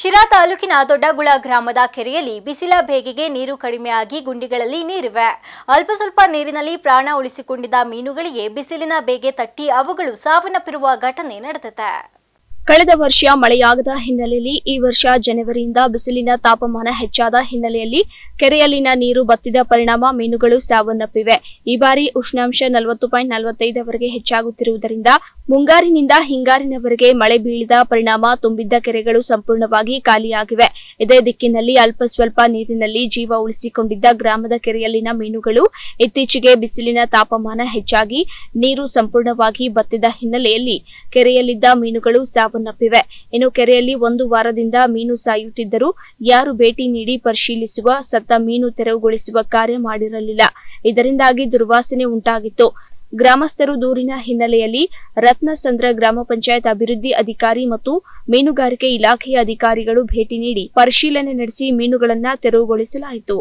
ಶಿರಾ ತಾಲೂಕಿನ ದೊಡ್ಡಗುಳ ಗ್ರಾಮದ ಕೆರೆಯಲ್ಲಿ ಬಿಸಿಲ ಬೇಗೆಗೆ ನೀರು ಕಡಿಮೆಯಾಗಿ ಗುಂಡಿಗಳಲ್ಲಿ ನೀರಿವೆ. ಅಲ್ಪ ಸ್ವಲ್ಪ ನೀರಿನಲ್ಲಿ ಪ್ರಾಣ ಉಳಿಸಿಕೊಂಡಿದ್ದ ಮೀನುಗಳಿಗೆ ಬಿಸಿಲಿನ ಬೇಗೆ ತಟ್ಟಿ ಅವುಗಳು ಸಾವನ್ನಪ್ಪಿರುವ ಘಟನೆ ನಡೆದಿದೆ. ಕಳೆದ ವರ್ಷ ಮಳೆಯಾಗದ ಹಿನ್ನೆಲೆಯಲ್ಲಿ ಈ ವರ್ಷ ಜನವರಿಯಿಂದ ಬಿಸಿಲಿನ ತಾಪಮಾನ ಹೆಚ್ಚಾದ ಹಿನ್ನೆಲೆಯಲ್ಲಿ ಕೆರೆಯಲ್ಲಿನ ನೀರು ಬತ್ತಿದ ಪರಿಣಾಮ ಮೀನುಗಳು ಸಾವನ್ನಪ್ಪಿವೆ. ಈ ಬಾರಿ ಉಷ್ಣಾಂಶ ನಲವತ್ತು ಪಾಯಿಂಟ್ ನಲವತ್ತೈದವರೆಗೆ ಹೆಚ್ಚಾಗುತ್ತಿರುವುದರಿಂದ ಮುಂಗಾರಿನಿಂದ ಹಿಂಗಾರಿನವರೆಗೆ ಮಳೆ ಬೀಳಿದ ಪರಿಣಾಮ ತುಂಬಿದ್ದ ಕೆರೆಗಳು ಸಂಪೂರ್ಣವಾಗಿ ಖಾಲಿಯಾಗಿವೆ. ಇದೇ ದಿಕ್ಕಿನಲ್ಲಿ ಅಲ್ಪ ಸ್ವಲ್ಪ ನೀರಿನಲ್ಲಿ ಜೀವ ಉಳಿಸಿಕೊಂಡಿದ್ದ ಗ್ರಾಮದ ಕೆರೆಯಲ್ಲಿನ ಮೀನುಗಳು ಇತ್ತೀಚೆಗೆ ಬಿಸಿಲಿನ ತಾಪಮಾನ ಹೆಚ್ಚಾಗಿ ನೀರು ಸಂಪೂರ್ಣವಾಗಿ ಬತ್ತಿದ ಹಿನ್ನೆಲೆಯಲ್ಲಿ ಕೆರೆಯಲ್ಲಿದ್ದ ಮೀನುಗಳು ಸಾವನ್ನಪ್ಪಿವೆ ಇನ್ನು ಕೆರೆಯಲ್ಲಿ ಒಂದು ವಾರದಿಂದ ಮೀನು ಸಾಯುತ್ತಿದ್ದರೂ ಯಾರು ಭೇಟಿ ನೀಡಿ ಪರಿಶೀಲಿಸುವ ಸತ್ತ ಮೀನು ತೆರವುಗೊಳಿಸುವ ಕಾರ್ಯ ಮಾಡಿರಲಿಲ್ಲ. ಇದರಿಂದಾಗಿ ದುರ್ವಾಸನೆ ಉಂಟಾಗಿತ್ತು. ಗ್ರಾಮಸ್ಥರು ದೂರಿನ ಹಿನ್ನೆಲೆಯಲ್ಲಿ ರತ್ನಸಂದ್ರ ಗ್ರಾಮ ಪಂಚಾಯತ್ ಅಭಿವೃದ್ಧಿ ಅಧಿಕಾರಿ ಮತ್ತು ಮೀನುಗಾರಿಕೆ ಇಲಾಖೆಯ ಅಧಿಕಾರಿಗಳು ಭೇಟಿ ನೀಡಿ ಪರಿಶೀಲನೆ ನಡೆಸಿ ಮೀನುಗಳನ್ನು ತೆರವುಗೊಳಿಸಲಾಯಿತು.